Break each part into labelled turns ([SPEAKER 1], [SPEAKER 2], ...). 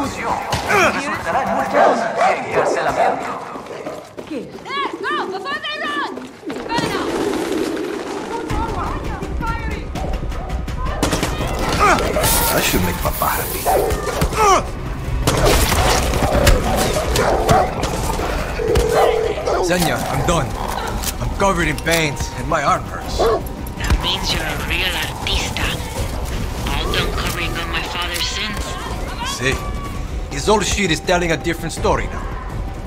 [SPEAKER 1] confusión. Muchas en. I should make Papa happy. Zenya, I'm done. I'm covered in paint, and my arm hurts.
[SPEAKER 2] That means you're a real artista. All done covering up my father's sins.
[SPEAKER 1] See. Si. His old shit is telling a different story now.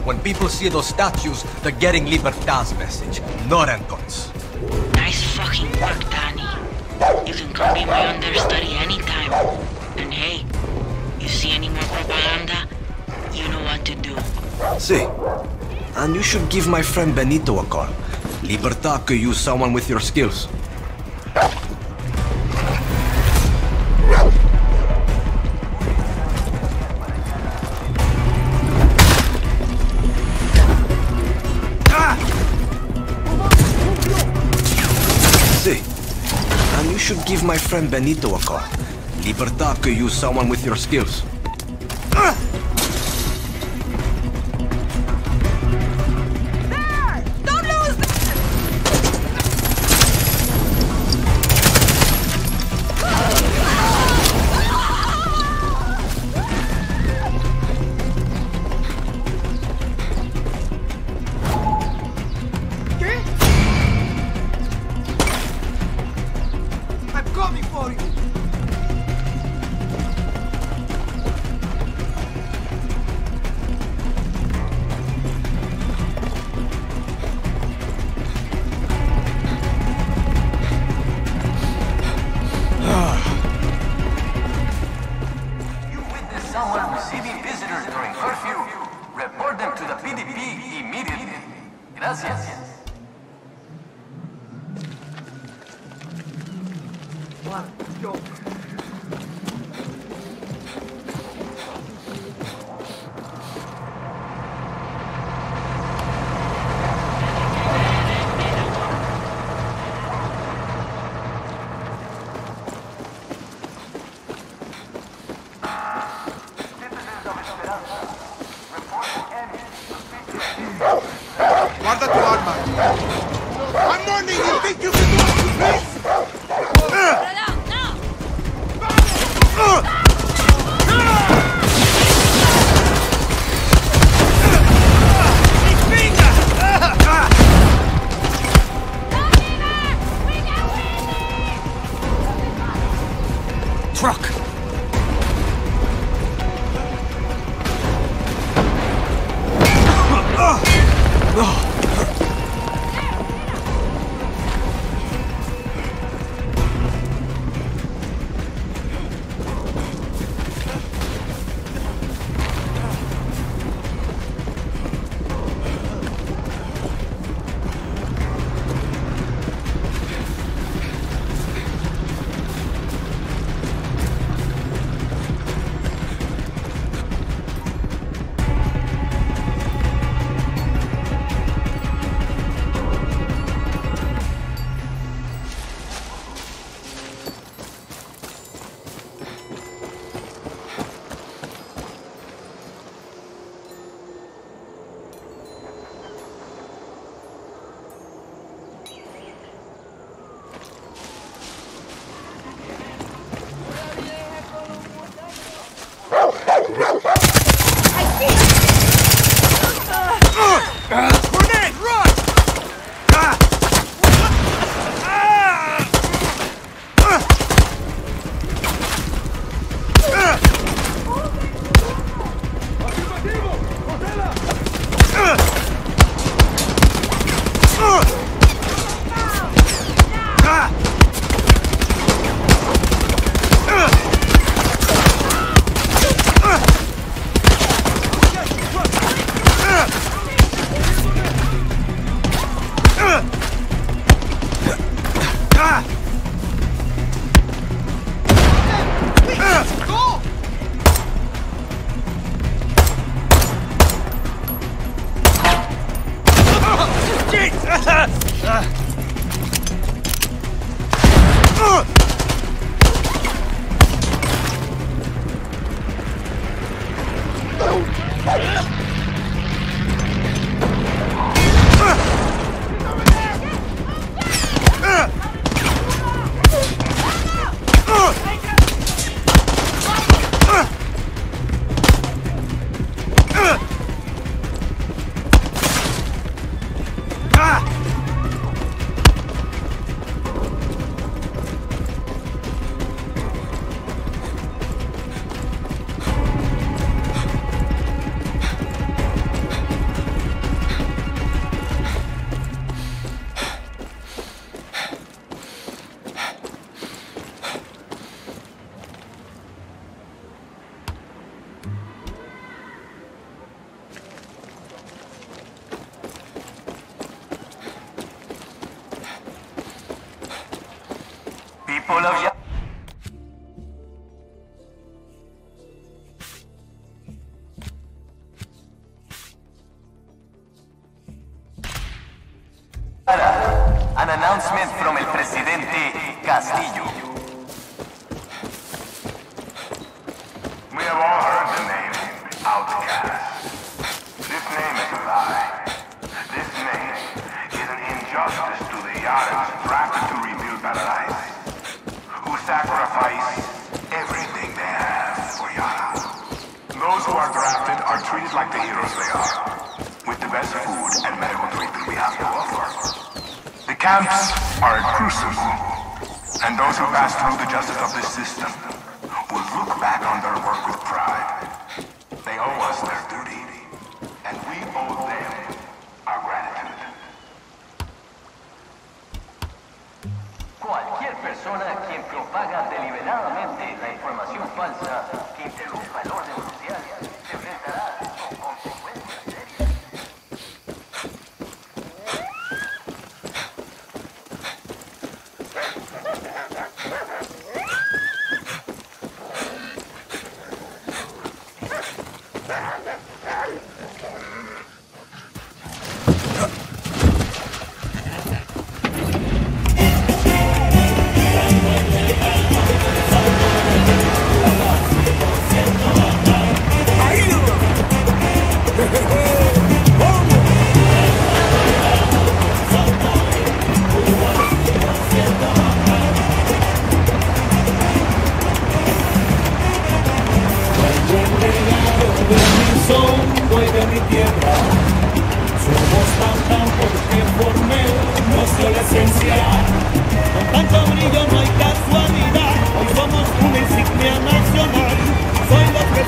[SPEAKER 1] When people see those statues, they're getting Libertad's message, not Anton's.
[SPEAKER 2] Nice fucking work, Dani. You can come be my understudy anytime. And hey, you see any more propaganda, you know what to do.
[SPEAKER 1] See? And you should give my friend Benito a call. Libertad could use someone with your skills. My friend Benito a call. Libertad could use someone with your skills.
[SPEAKER 3] An announcement from el presidente Castillo.
[SPEAKER 1] We have all heard the name Outcast. This name is a lie. This name is an injustice to the Yarans drafted to rebuild Paradise, who sacrifice everything they have for Yara. Those who are drafted are treated like the heroes they are, with the best food and medical treatment we have to offer. Camps are a crucible, and those who pass through the justice of this system will look back on their work with pride. They owe us their duty, and we owe them our gratitude.
[SPEAKER 3] Cualquier persona quien propaga deliberadamente la información falsa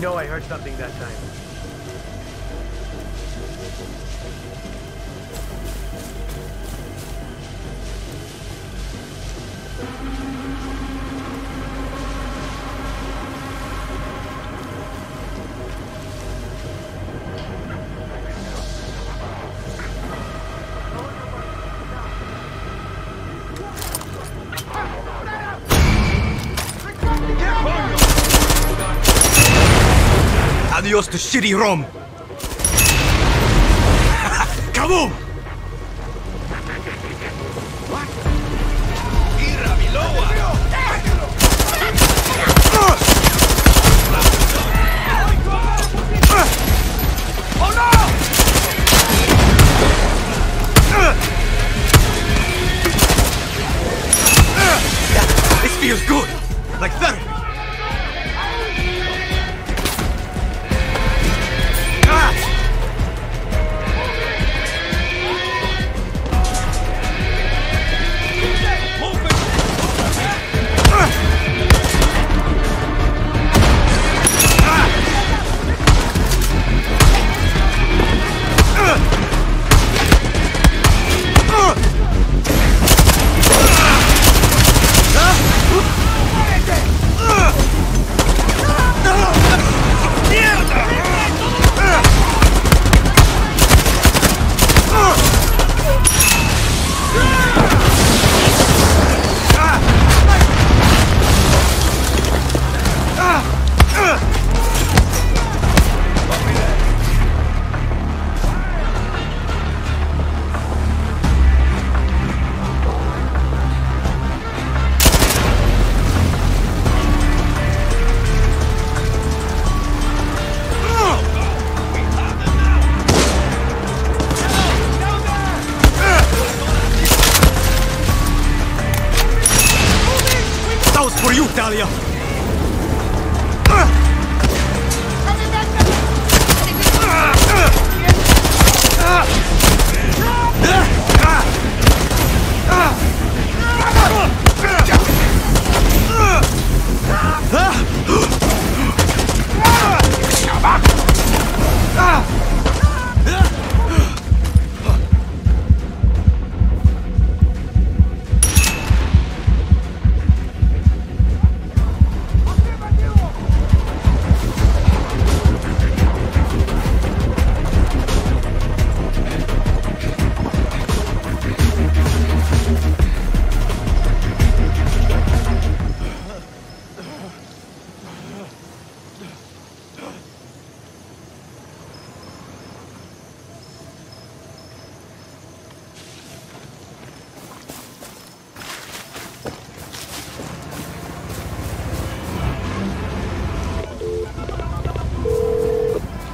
[SPEAKER 4] know I heard something that time.
[SPEAKER 5] Adios to shitty rum. Kaboom! That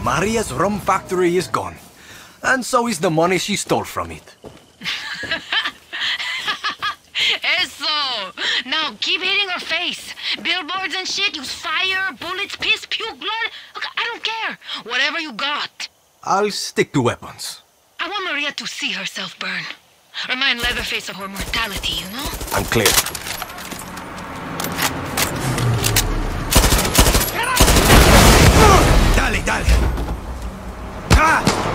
[SPEAKER 1] Maria's rum factory is gone. And so is the money she stole from it.
[SPEAKER 2] Eso! Now keep hitting her face. Billboards and shit, use fire, bullets, piss, puke, blood. Look, I don't care. Whatever you got.
[SPEAKER 1] I'll stick to weapons.
[SPEAKER 2] I want Maria to see herself burn. Remind Leatherface of her mortality, you know?
[SPEAKER 1] I'm clear. Dale, dale. 闪开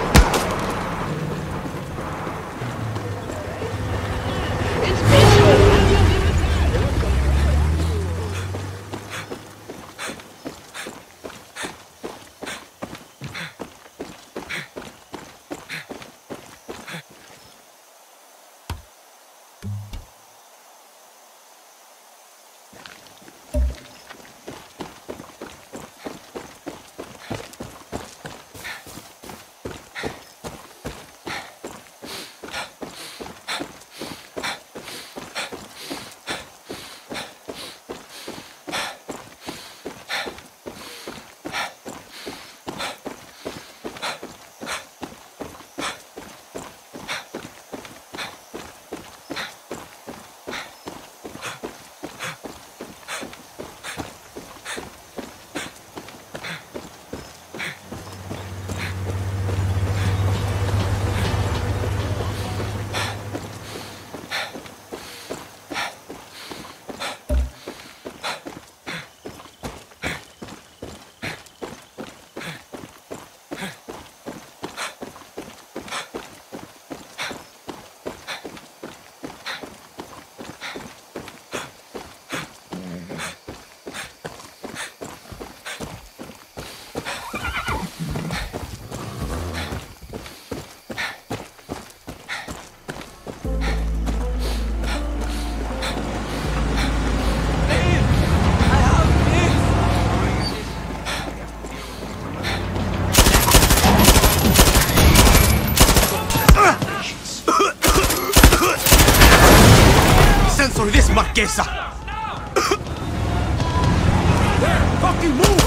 [SPEAKER 1] This, Marquesa!
[SPEAKER 6] Fucking move!